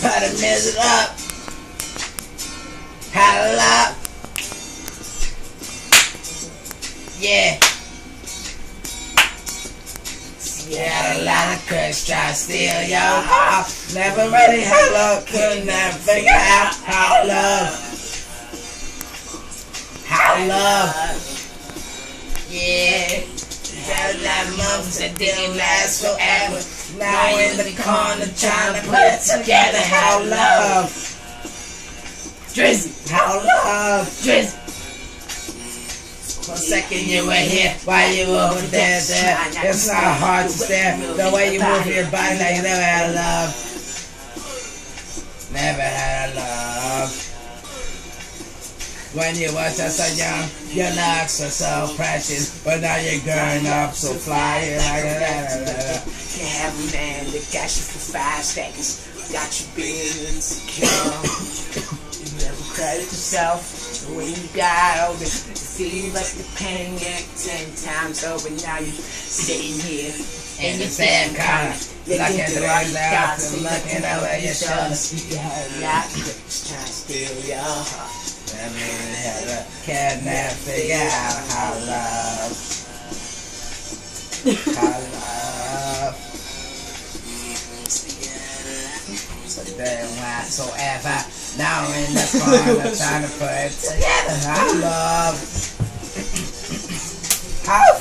Put mess it up. Holla up. Yeah. Yeah, a lot try to steal your heart. Never really had love, could never figure out how love. How love. Yeah. Lot that didn't last forever. Now in the corner trying to put together. How love. Drizzy. How love. Drizzy. For second you were here, while you over there, there. It's not hard to stare. The way you move your body, you never had love. Never had love. When you was just so young, your looks were so precious, but now you're growing up so fly. Like Can't have a man that got you for five seconds, got you being insecure. you never credit yourself. When you got older, it seems like the pain get ten times over. Now you're sitting here in the same corner, looking at the right out and looking over your shoulder. You had a lot tricks trying to steal your heart. Really had a can never figure out how love, how love. So damn whatsoever. Now I'm in the corner trying to put it together. How love. How